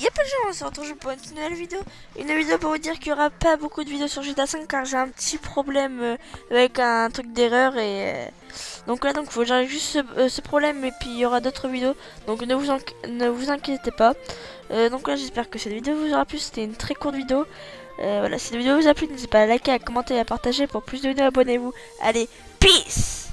y'a pas de gens, on se retrouve pour une nouvelle vidéo. Une vidéo pour vous dire qu'il y aura pas beaucoup de vidéos sur GTA 5 car j'ai un petit problème euh, avec un truc d'erreur et euh, donc là donc faut que j'arrive juste euh, ce, problème et puis il y aura d'autres vidéos donc ne vous ne vous inquiétez pas. donc là j'espère que cette vidéo vous aura plu, c'était une très courte vidéo. voilà, si la vidéo vous a plu, n'hésitez pas à liker, à commenter et à partager pour plus de vidéos, abonnez-vous. Allez, peace.